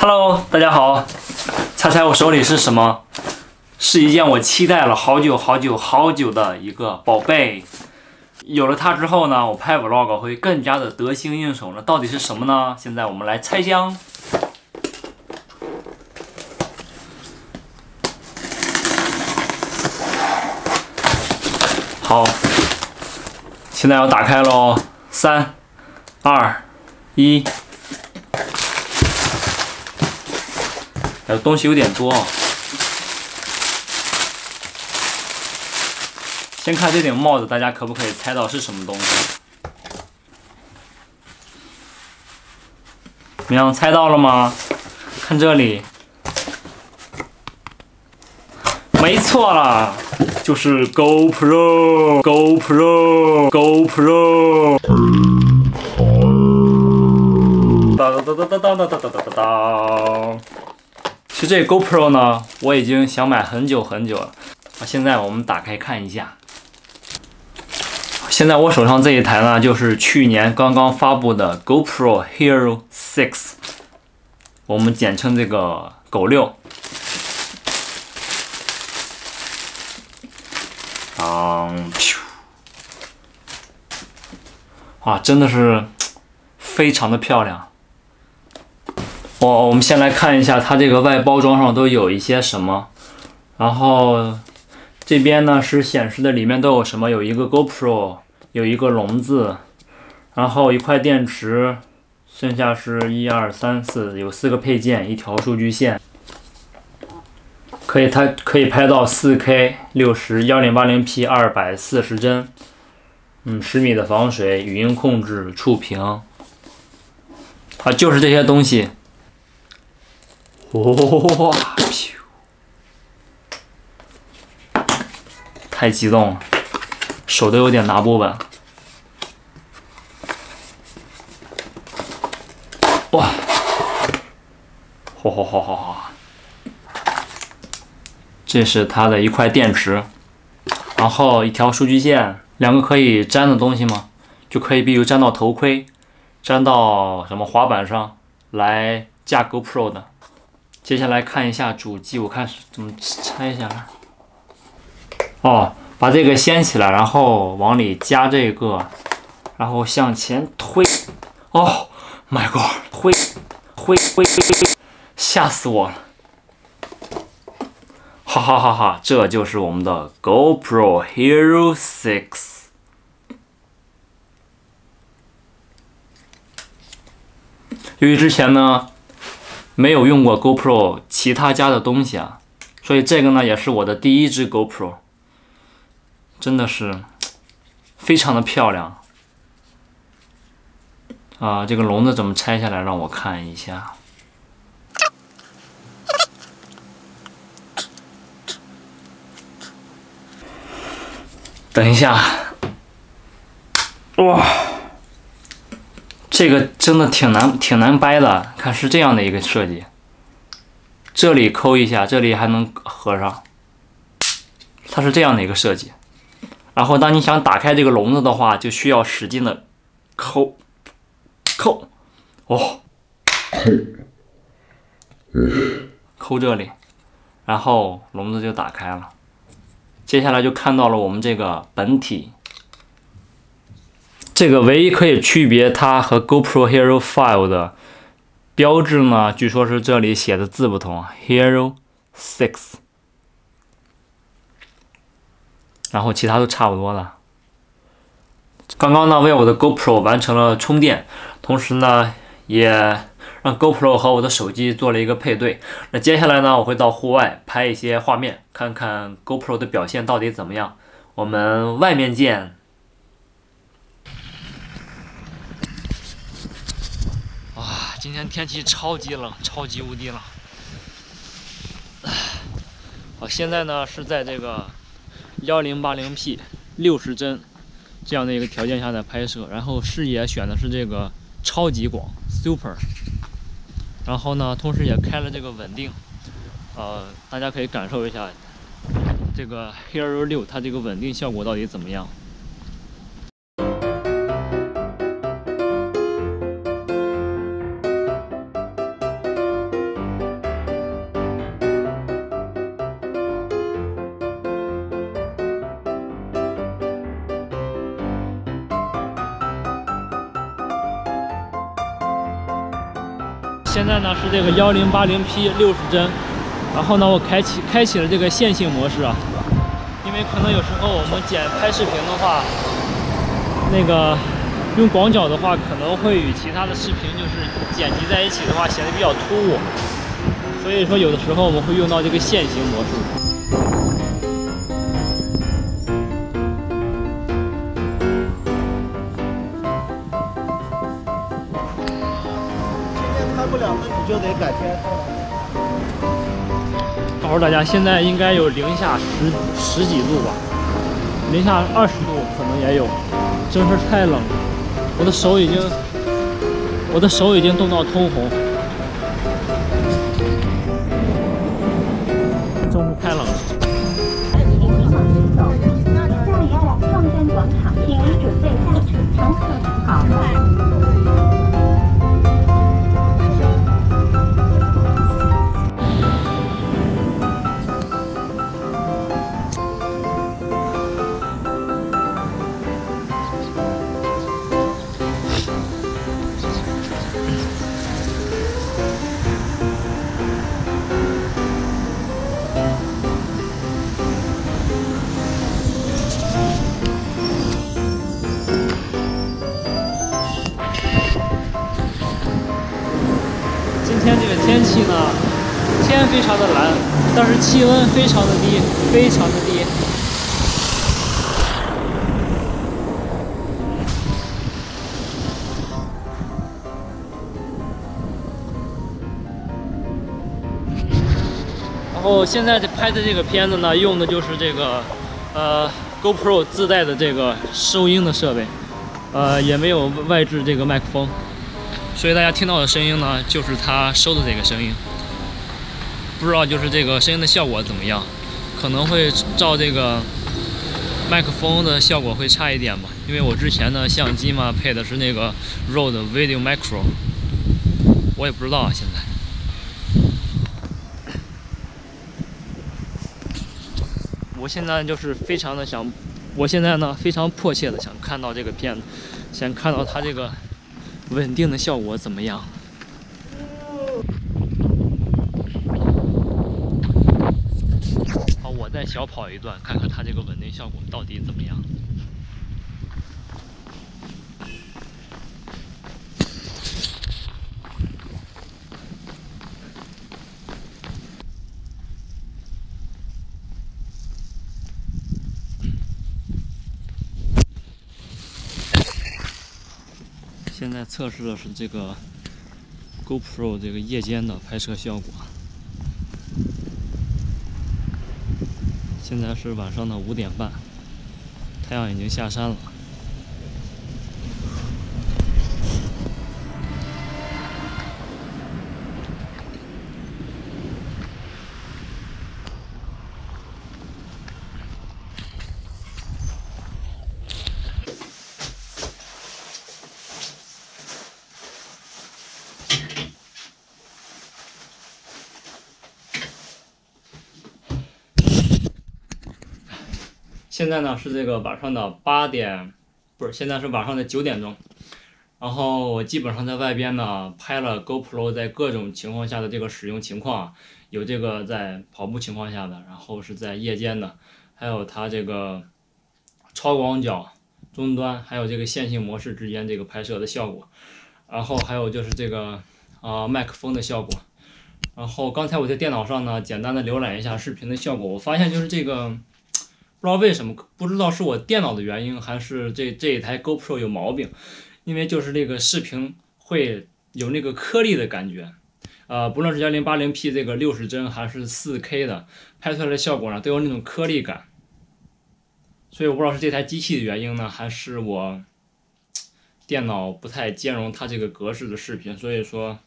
Hello，大家好，猜猜我手里是什么？是一件我期待了好久好久好久的一个宝贝。有了它之后呢，我拍 vlog 会更加的得心应手。了到底是什么呢？现在我们来拆箱。好，现在要打开喽！三、二、一。哎，东西有点多啊。先看这顶帽子，大家可不可以猜到是什么东西？怎么样，猜到了吗？看这里，没错啦，就是 GoPro，GoPro，GoPro。哒哒哒哒哒哒哒哒哒哒哒。其实这 GoPro 呢，我已经想买很久很久了。现在我们打开看一下。现在我手上这一台呢，就是去年刚刚发布的 GoPro Hero 6，我们简称这个狗六。啊，哇，真的是非常的漂亮。我我们先来看一下它这个外包装上都有一些什么，然后这边呢是显示的里面都有什么，有一个 GoPro，有一个笼子，然后一块电池，剩下是一二三四，有四个配件，一条数据线，可以它可以拍到四 K 六十幺零八零 P 二百四十帧，嗯，十米的防水，语音控制，触屏，啊，就是这些东西。哇！太激动了，手都有点拿不稳。哇！嚯嚯嚯嚯嚯！这是它的一块电池，然后一条数据线，两个可以粘的东西吗？就可以，比如粘到头盔，粘到什么滑板上来架 GoPro 的。接下来看一下主机，我看怎么拆一下。哦，把这个掀起来，然后往里加这个，然后向前推。哦，My God！推，推，推，推，吓死我了！哈哈哈哈，这就是我们的 GoPro Hero 6。由于之前呢。没有用过 GoPro 其他家的东西啊，所以这个呢也是我的第一支 GoPro，真的是非常的漂亮啊！这个笼子怎么拆下来？让我看一下。等一下，哇！这个真的挺难，挺难掰的。看是这样的一个设计，这里抠一下，这里还能合上。它是这样的一个设计。然后当你想打开这个笼子的话，就需要使劲的抠，抠，哦，抠这里，然后笼子就打开了。接下来就看到了我们这个本体。这个唯一可以区别它和 GoPro Hero 5的标志呢，据说是这里写的字不同，Hero 6，然后其他都差不多了。刚刚呢，为我的 GoPro 完成了充电，同时呢，也让 GoPro 和我的手机做了一个配对。那接下来呢，我会到户外拍一些画面，看看 GoPro 的表现到底怎么样。我们外面见。今天天气超级冷，超级无敌冷。好，现在呢是在这个幺零八零 P 六十帧这样的一个条件下的拍摄，然后视野选的是这个超级广 Super，然后呢，同时也开了这个稳定，呃，大家可以感受一下这个 Hero 六它这个稳定效果到底怎么样。现在呢是这个幺零八零 P 六十帧，然后呢我开启开启了这个线性模式啊，因为可能有时候我们剪拍视频的话，那个用广角的话可能会与其他的视频就是剪辑在一起的话显得比较突兀，所以说有的时候我们会用到这个线性模式。就得改天告诉大家，现在应该有零下十十几度吧，零下二十度可能也有，真是太冷了，我的手已经，我的手已经冻到通红，天非常的蓝，但是气温非常的低，非常的低。然后现在拍的这个片子呢，用的就是这个呃 GoPro 自带的这个收音的设备，呃，也没有外置这个麦克风。所以大家听到的声音呢，就是它收的这个声音。不知道就是这个声音的效果怎么样，可能会照这个麦克风的效果会差一点吧，因为我之前的相机嘛配的是那个 Rode Video Micro，我也不知道啊现在。我现在就是非常的想，我现在呢非常迫切的想看到这个片子，想看到它这个。稳定的效果怎么样？好，再小跑一段，看看它这个稳定效果到底怎么样。现在测试的是这个 GoPro 这个夜间的拍摄效果。现在是晚上的五点半，太阳已经下山了。现在呢是这个晚上的八点，不是，现在是晚上的九点钟。然后我基本上在外边呢拍了 GoPro 在各种情况下的这个使用情况，有这个在跑步情况下的，然后是在夜间的，还有它这个超广角、终端，还有这个线性模式之间这个拍摄的效果。然后还有就是这个啊麦克风的效果。然后刚才我在电脑上呢简单的浏览一下视频的效果，我发现就是这个。不知道为什么，不知道是我电脑的原因，还是这这一台 GoPro 有毛病，因为就是那个视频会有那个颗粒的感觉，呃，不论是幺零八零 P 这个六十帧还是四 K 的，拍出来的效果呢都有那种颗粒感，所以我不知道是这台机器的原因呢，还是我电脑不太兼容它这个格式的视频，所以说，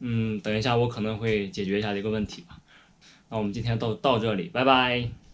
嗯，等一下我可能会解决一下这个问题吧。那我们今天到到这里，拜拜。